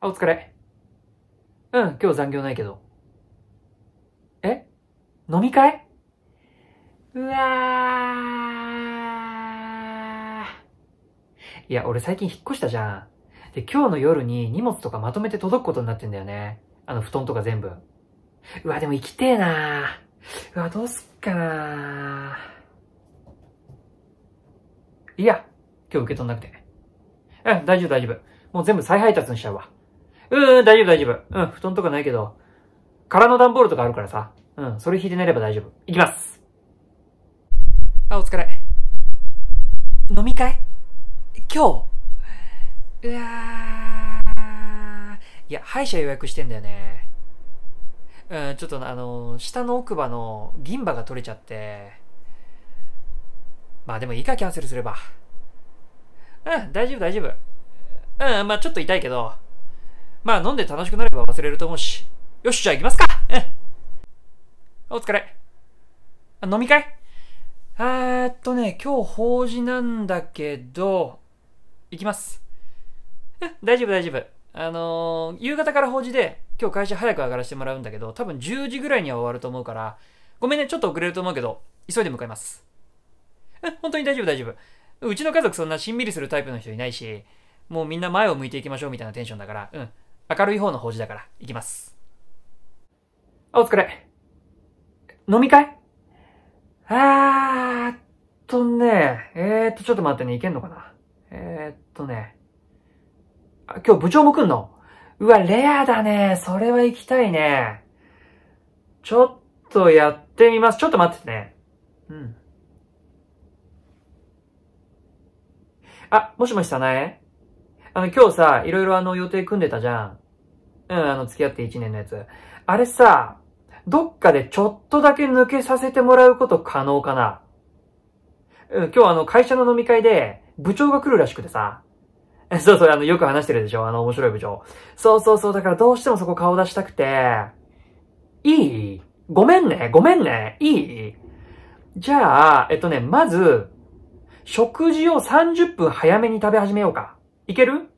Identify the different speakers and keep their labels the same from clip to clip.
Speaker 1: あ、お疲れ。うん、今日残業ないけど。え？飲み会？うわー。いや、俺最近引っ越したじゃん。で、今日の夜に荷物とかまとめて届くことになってんだよね。あの、布団とか全部。うわ、でも行きてえなうわ、どうすっかないや、今日受け取んなくて。うん、大丈夫大丈夫。もう全部再配達にしちゃうわ。うん、大丈夫大丈夫。うん、布団とかないけど、空の段ボールとかあるからさ。うん、それ引いて寝れば大丈夫。行きます。あ、お疲れ。飲み会？今日？うわいや、歯医者予約してんだよね。うん、ちょっとあの、下の奥歯の銀歯が取れちゃって。まあでもいいか、キャンセルすれば。うん、大丈夫大丈夫。うん、まあちょっと痛いけど、まあ飲んで楽しくなれば忘れると思うし。よし、じゃあ行きますかうん。お疲れ。あ、飲み会？えーっとね、今日法事なんだけど、行きます。大丈夫大丈夫。あのー、夕方から法事で、今日会社早く上がらせてもらうんだけど、多分10時ぐらいには終わると思うから、ごめんね、ちょっと遅れると思うけど、急いで向かいます。え、本当に大丈夫大丈夫。うちの家族そんなしんみりするタイプの人いないし、もうみんな前を向いていきましょうみたいなテンションだから、うん。明るい方の法事だから、行きます。お疲れ。飲み会？あーっとね、えーっと、ちょっと待ってね、いけんのかな？えー、っとね。あ、今日部長も来んの？うわ、レアだね。それは行きたいね。ちょっとやってみます。ちょっと待っててね。うん。あ、もしもし、さなえあの、今日さ、いろいろあの予定組んでたじゃん。うん、あの、付き合って1年のやつ。あれさ、どっかでちょっとだけ抜けさせてもらうこと可能かなうん、今日あの、会社の飲み会で、部長が来るらしくてさ。そうそう、あの、よく話してるでしょあの、面白い部長。そうそうそう、だからどうしてもそこ顔出したくて。いい？ごめんね、ごめんね、いい？じゃあ、えっとね、まず、食事を30分早めに食べ始めようか。いける？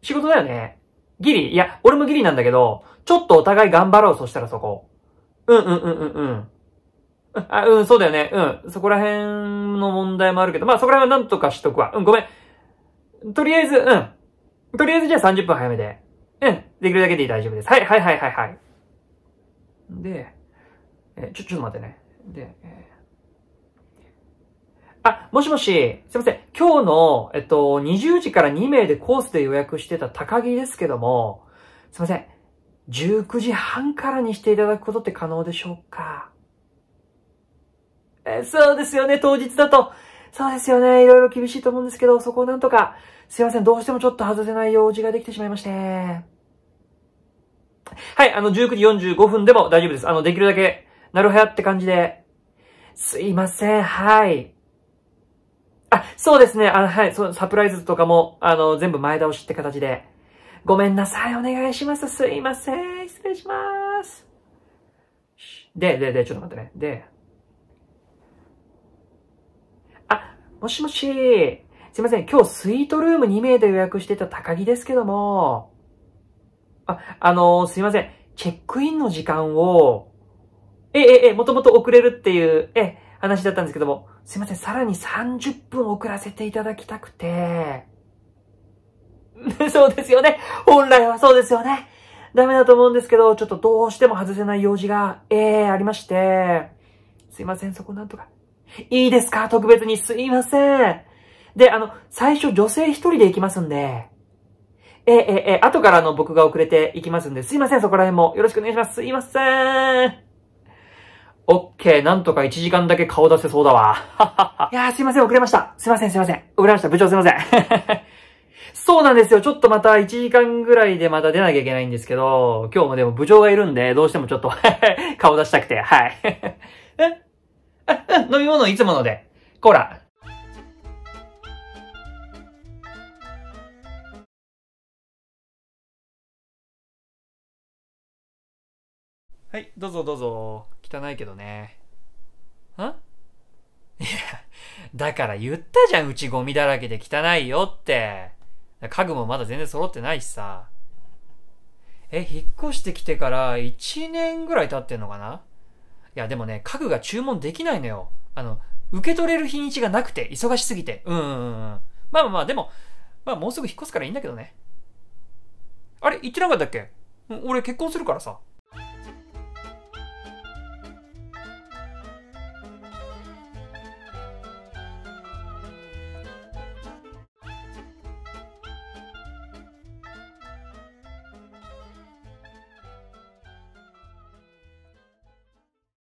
Speaker 1: 仕事だよね。ギリいや、俺もギリなんだけど、ちょっとお互い頑張ろう、そしたらそこ。うんうんうんうんうん。あ、うん、そうだよね。うん。そこら辺の問題もあるけど、まあそこら辺はなんとかしとくわ。うん、ごめん。とりあえず、うん。とりあえずじゃあ30分早めで。うん。できるだけで大丈夫です。はい、はい、はい、はい、はい。で、えちょ、ちょっと待ってね。で、えあ、もしもし、すいません。今日の、えっと、20時から2名でコースで予約してた高木ですけども、すいません。19時半からにしていただくことって可能でしょうか？え、そうですよね、当日だと。そうですよね、いろいろ厳しいと思うんですけど、そこをなんとか、すいません、どうしてもちょっと外せない用事ができてしまいまして。はい、あの、19時45分でも大丈夫です。あの、できるだけ、なるはやって感じで。すいません、はい。あ、そうですね。あの、はい。そう、サプライズとかも、あの、全部前倒しって形で。ごめんなさい。お願いします。すいません。失礼します。で、で、で、ちょっと待ってね。で。あ、もしもし。すいません。今日スイートルーム2名で予約してた高木ですけども。あ、あのすいません。チェックインの時間を、え、え、え、もともと遅れるっていう、え、話だったんですけども、すいません、さらに30分遅らせていただきたくて。そうですよね。本来はそうですよね。ダメだと思うんですけど、ちょっとどうしても外せない用事が、ええー、ありまして。すいません、そこなんとか。いいですか？特別にすいません。で、あの、最初女性一人で行きますんで。ええええ後からの僕が遅れて行きますんで、すいません、そこら辺もよろしくお願いします。すいません。オッケー、なんとか1時間だけ顔出せそうだわ。いやー、すいません、遅れました。すいません、すいません。遅れました。部長すいません。そうなんですよ。ちょっとまた1時間ぐらいでまた出なきゃいけないんですけど、今日もでも部長がいるんで、どうしてもちょっと 顔出したくて、はい。え飲み物いつもので。コーラ。はい、どうぞどうぞ。汚いけどね。ん？いや、だから言ったじゃん、うちゴミだらけで汚いよって。家具もまだ全然揃ってないしさ。え、引っ越してきてから1年ぐらい経ってんのかな？いや、でもね、家具が注文できないのよ。あの、受け取れる日にちがなくて、忙しすぎて。うんうんうん。まあまあまあ、でも、まあもうすぐ引っ越すからいいんだけどね。あれ言ってなかったっけ？俺結婚するからさ。